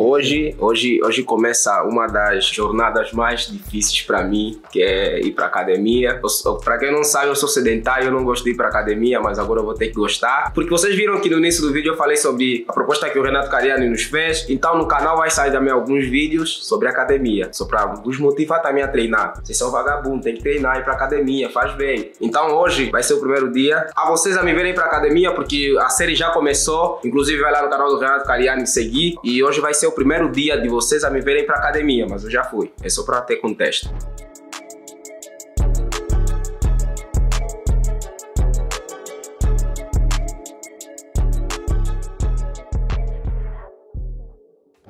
Hoje, hoje, hoje começa uma das jornadas mais difíceis para mim, que é ir para academia. Para quem não sabe, eu sou sedentário, eu não gosto de ir para academia, mas agora eu vou ter que gostar, porque vocês viram que no início do vídeo eu falei sobre a proposta que o Renato Cariani nos fez. Então no canal vai sair também alguns vídeos sobre academia, só para vos motivar também a treinar. Vocês são vagabundos, tem que treinar, ir para academia, faz bem. Então hoje vai ser o primeiro dia. A vocês a me verem para academia, porque a série já começou. Inclusive vai lá no canal do Renato Cariani seguir e hoje vai ser o primeiro dia de vocês a me verem para academia, mas eu já fui. É só para ter contexto.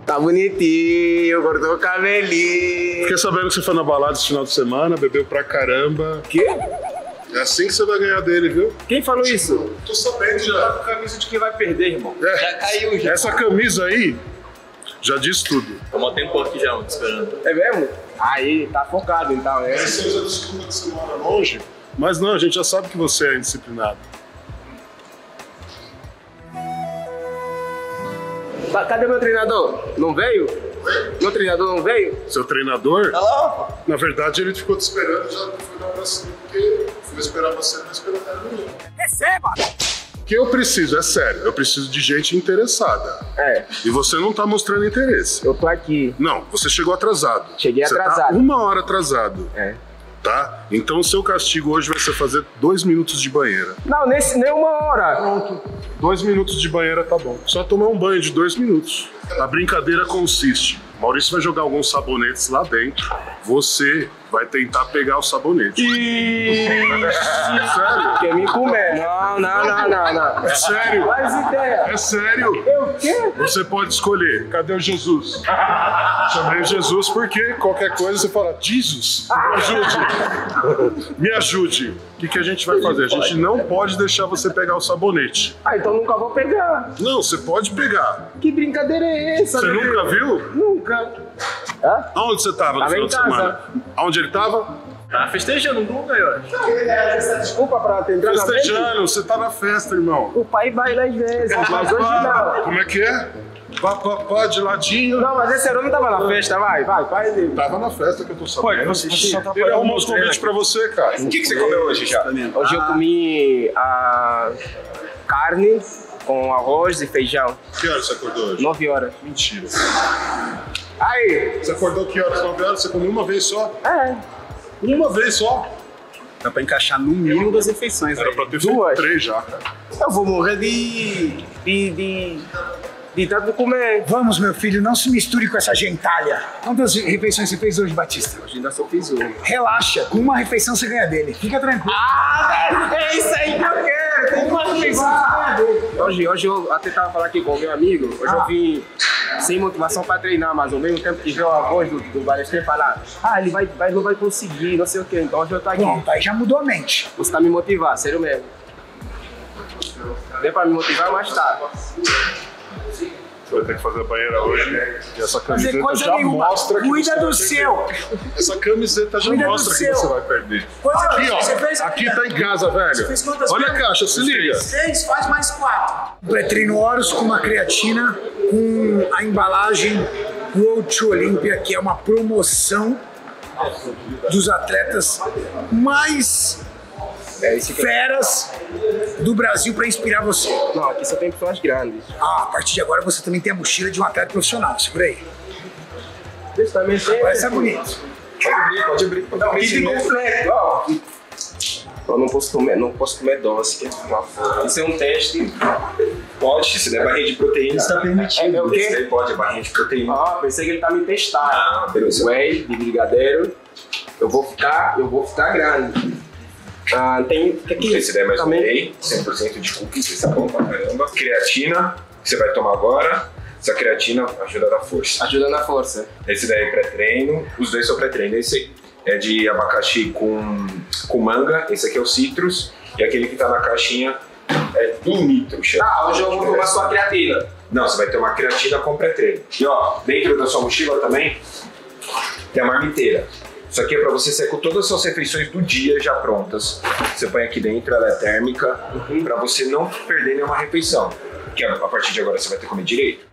Tá bonitinho, cortou o cabelinho. Fiquei sabendo que você foi na balada esse final de semana, bebeu pra caramba. Quê? É assim que você vai ganhar dele, viu? Quem falou isso? Tô sabendo Tá já. com camisa de quem vai perder, irmão. É. Já caiu, já. Essa camisa aí já diz tudo. Tomou tempo aqui já, mano, esperando. É mesmo? Aí, tá focado então, né? Você usa desculpa que você mora longe, mas não, a gente já sabe que você é indisciplinado. Tá- Cadê meu treinador? Não veio? Meu treinador não veio? Seu treinador, Tá lá, na verdade, ele ficou te esperando já não foi dar pra cima, porque foi esperar você, não esperou nada. Receba! O que eu preciso, é sério, eu preciso de gente interessada. É, E você não tá mostrando interesse. eu tô aqui. Não, você chegou atrasado. Cheguei você atrasado. Tá uma hora atrasado, É. tá? Então o seu castigo hoje vai ser fazer dois minutos de banheira. Não, nesse, nem uma hora. Pronto. Dois minutos de banheira tá bom. Só tomar um banho de dois minutos. A brincadeira consiste. Maurício vai jogar alguns sabonetes lá dentro. Você vai tentar pegar o sabonete. Sério? Quer me comer? Não, não, não, não, não. É sério? Faz ideia. É sério? Eu quê? Você pode escolher. Cadê o Jesus? Chamei o Jesus porque qualquer coisa você fala, Jesus, me ajude. Me ajude. O que, que a gente vai fazer? A gente não pode deixar você pegar o sabonete. Ah, então nunca vou pegar. Não, você pode pegar. Que brincadeira é essa? Você nunca viu? Nunca. Hã? Aonde você tava no Tava final em de semana? Aonde ele tava? Tá festejando aí, ó. Desculpa pra entrar na. Festejando, você tá na festa, irmão. O pai baila às vezes, mas hoje não. Como é que é? Pá, pá, pá, de ladinho. Não, mas esse ano não tava na festa, vai, vai, vai. Diego. Tava na festa que eu tô sabendo. você- você só tá Ele arrumou os convites pra você, cara. O que, que você comeu hoje já? Hoje eu comi a carne com arroz e feijão. Que horas você acordou hoje? 9 horas. Mentira. Aí, Você acordou que horas? 9 horas? Você comeu uma vez só? é, Uma vez só? Dá pra encaixar no mínimo das refeições, Era velho. pra ter feito Duas. três já, cara. eu vou morrer de. de. de. de tanto comer. Vamos, meu filho, não se misture com essa gentalha. Quantas refeições você fez hoje, Batista? Hoje ainda só fiz uma. Relaxa, com uma refeição você ganha dele. Fica tranquilo. Ah, é isso aí que eu quero! Tem uma refeição que você ganha dele. Hoje, hoje eu até tava falando aqui com o meu amigo, hoje eu vim sem motivação pra treinar, mas ao mesmo tempo que veio a voz do, do Balestrinho falar, ah, ele vai, vai, não vai conseguir, não sei o que, então hoje eu tô aqui. Pronto, aí já mudou a mente. Você tá me motivar, sério mesmo. Deu pra me motivar, mas tá. Você vai ter que fazer a banheira hoje. E essa camiseta coisa já nenhuma. mostra que Cuida você do vai seu. perder. Essa camiseta já Cuida mostra que você vai perder. Quantas Aqui, ó. fez? Aqui tá em casa, velho. fez quantas Olha a caixa, se liga. Seis, faz mais quatro. Pré-treino Horus com uma creatina com a embalagem Road to Olympia, que é uma promoção dos atletas mais É isso feras do Brasil para inspirar você. Não, aqui só tem pessoas grandes. Ah, a partir de agora você também tem a mochila de um atleta profissional. Segura aí. Esse também tem. Vai ser bonito. Pode abrir. Não, esse completo, ó. Eu não posso comer, não posso comer doce, que é uma. Isso é um teste. Pode, se der barrinha de proteína, está permitido. É o quê? Pode, barrinha de proteína. Ah, pensei que ele tá me testando. Ah, beleza. Whey de brigadeiro. Eu vou ficar, eu vou ficar grande. Ah, tem. Que que Esse daí é mais um também? whey, 100% de cookies, isso é bom pra caramba. Creatina, que você vai tomar agora. Essa creatina ajuda a dar força. Ajuda na força. Esse daí é pré-treino, os dois são pré-treino. Esse é de abacaxi com, com manga, esse aqui é o citrus, e aquele que tá na caixinha é do nitro, chefe. Ah, hoje eu vou tomar sua creatina. Não, você vai ter uma creatina com pré-treino. E ó, dentro da sua mochila também tem a marmiteira. Isso aqui é para você sair com todas as suas refeições do dia já prontas. Você põe aqui dentro, ela é térmica, para você não perder nenhuma refeição. Que a partir de agora você vai ter que comer direito.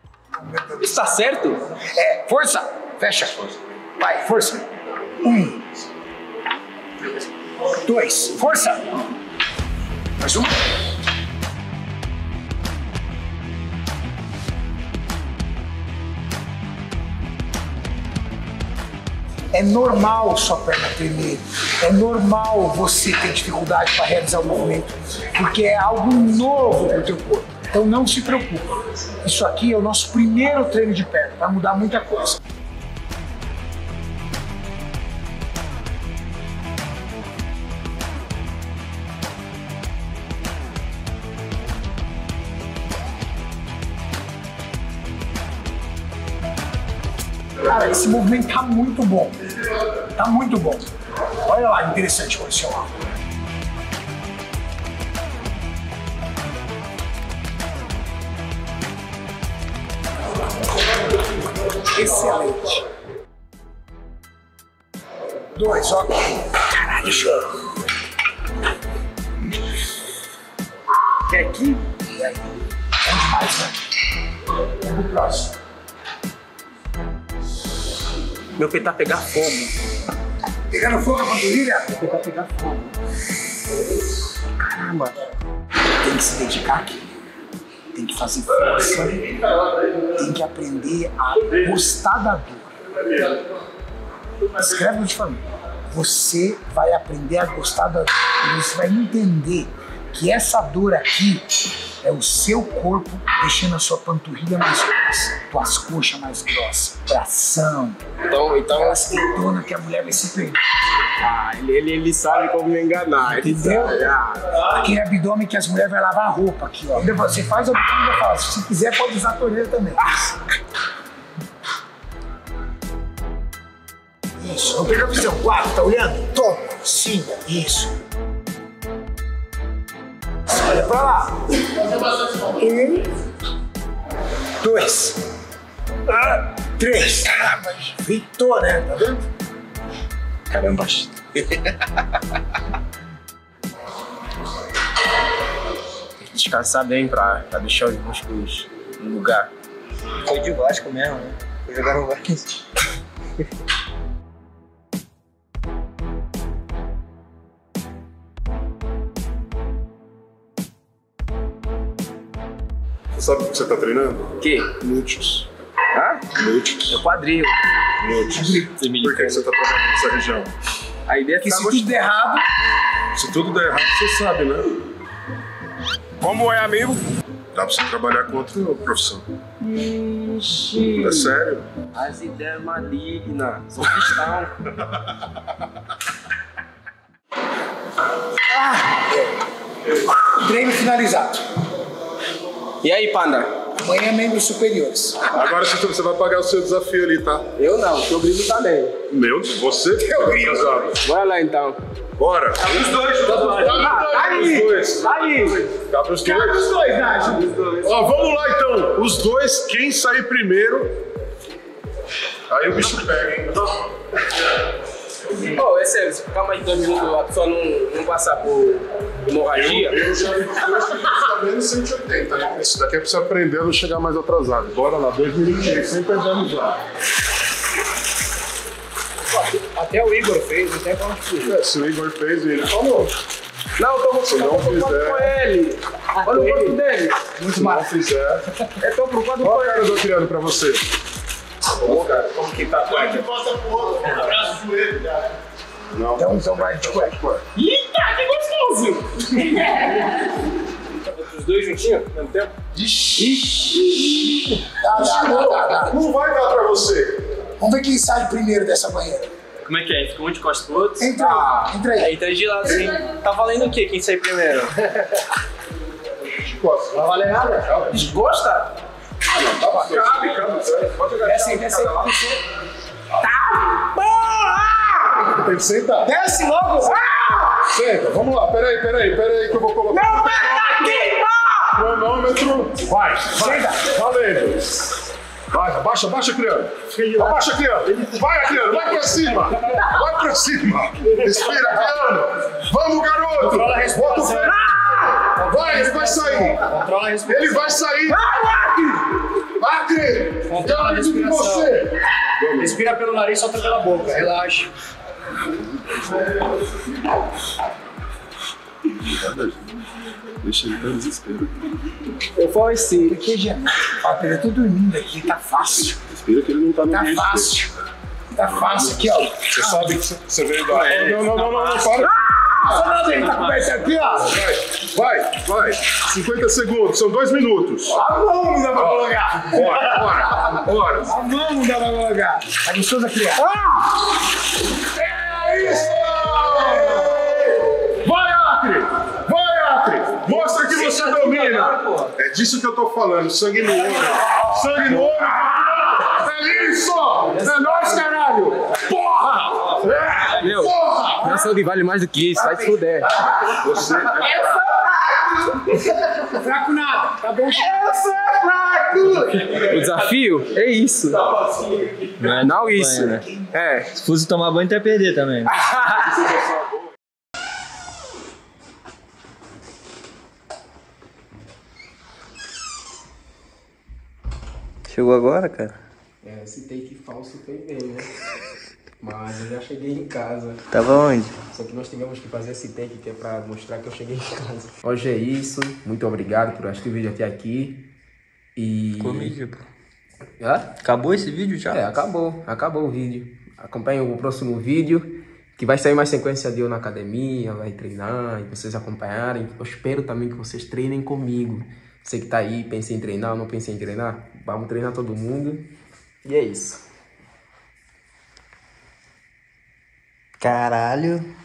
Está certo? É, força! Fecha. Vai, força. Um. Dois. Força! Mais um. É normal sua perna tremer. É normal você ter dificuldade para realizar o movimento, porque é algo novo para o teu corpo. Então não se preocupe. Isso aqui é o nosso primeiro treino de perna, vai mudar muita coisa. Cara, esse movimento tá muito bom. Tá muito bom. Olha lá, interessante condicional. Excelente. Dois, ó. Caralho, show. Quer aqui? E aí? É demais, né? Vamos pro próximo. Meu peito tá pegar fogo. Pegando fogo a panturrilha? Meu peito tá pegar fogo. Caramba. Tem que se dedicar aqui. Tem que fazer força. Tem que aprender a gostar da dor. Escreve no família. Você vai aprender a gostar da dor. Você vai entender que essa dor aqui é o seu corpo deixando a sua panturrilha mais grossa, tuas coxas mais grossas, bração, Então, então aquelas tetonas que a mulher vai se perder. ah, ele, ele, sabe como me enganar. Entendeu? Ah, Aquele abdômen que as mulheres vão lavar a roupa aqui, ó. Você faz o abdômen e vai falar, se quiser pode usar a torneira também. Isso, não perca a visão. Quatro, tá olhando? Toma. Cinco, isso. Pra lá. Um. Dois. Ah, três. Caramba, fritou, né? Tá vendo? caramba. Tem que descansar bem pra, pra deixar os músculos no lugar. Foi de Vasco mesmo, né? Foi jogar no Vasco. sabe o que você está treinando? O quê? Glúteos. Hã? Glúteos. Meu quadril. Glúteos. Por que você está trabalhando nessa região? A ideia é ficar se tudo der errado, Se tudo der errado, você sabe, né? Como é, amigo? Dá pra você trabalhar com outra profissão. Ixi. É sério? As ideias malignas. Sou cristão. treino finalizado. E aí, panda? Amanhã membros superiores. Agora você vai pagar o seu desafio ali, tá? Eu não, teu grilo também. Meu, você que é o atrasado. Bora lá então. Bora. Os dois, tá Os aí! dois. Tá aí! Dá pros dois? Os dois, Nádio. Ó, vamos lá então. Os dois, quem sair primeiro. Aí o bicho pega, hein? Ô, é sério, calma aí dois minutos, a pessoa não, não passar por hemorragia. Eu já vi que menos 180, né? Isso daqui é pra você aprender a não chegar mais atrasado. Bora lá, dois minutinhos, sem perder a amizade. Até o Igor fez, até quando fez. É, se o Igor fez, ele falou. Não, eu tô Se não preocupado fizer- com ele. Olha o corpo dele. Se não fizer. Eu tô preocupado Olha com a cara ele. do criando pra você. Ô, cara. Como que tá a cueca? Não. Então, então vai de cueca. Eita, que gostoso! Os dois juntinhos, ao mesmo tempo? Dá, dá, dá, dá, dá. Não vai dar pra você. Vamos ver quem sai primeiro dessa banheira. Como é que é? Fica um de costas pro outro? Entra aí, entra aí. Aí tá de lado assim. Tá valendo o quê? Quem sair primeiro? Não vale nada. Desgosta? Cabe, cabe. Pode jogar. Desce aí, desce aí. Desce, Tem que sentar. desce logo. Senta, vamos lá. Peraí, peraí, peraí que eu vou colocar. Não, pega aqui! Cronômetro. Vai, vai. Valendo. Vai, abaixa, abaixa, criando. Abaixa, criando. Vai, criando, vai pra cima. Vai pra cima. Respira, criando. Vamos, garoto. Controla a Bota o respiração. pé. Vai, ele vai sair. Controla a respiração. Ele vai sair. Vai, Acre! Acredito em respiração. você! Respira pelo nariz, solta pela boca. Relaxa. Deixa ele tá em desespero. Eu vou esse. Porque já. Ó, eu tô dormindo aqui, tá fácil. Respira que ele não tá no Tá ambiente fácil. Tá fácil aqui, ó. Você sabe que você veio da. Não, não, não, não, não, para. Olha lá, ele tá coberto aqui, ó. Vai, vai. 50 segundos, são dois minutos. A mão não dá pra colocar. Bora, bora, bora. A mão não dá pra colocar. Tá gostoso aqui, ó. É É disso que eu tô falando, sangue no olho. Sangue no olho! É isso! É nóis, caralho! Porra! É, Meu, porra! minha saúde vale mais do que isso, vai se fuder. Você é Fraco nada. Tá bom? O desafio é isso. Não, é Não isso. né? É. Se fosse tomar banho, ia perder também. Chegou agora, cara? É, esse take falso foi bem, né? Mas eu já cheguei em casa. Tava onde? Só que nós tivemos que fazer esse take que é pra mostrar que eu cheguei em casa. Hoje é isso. Muito obrigado por assistir o vídeo até aqui. E. Comigo, pô. Hã? Acabou esse vídeo já? É, acabou. Acabou o vídeo. Acompanhe o próximo vídeo. Que vai sair mais sequência de eu na academia, vai treinar e vocês acompanharem. Eu espero também que vocês treinem comigo. Você que tá aí, pensa em treinar não pensa em treinar, vamos treinar todo mundo. E é isso. Caralho.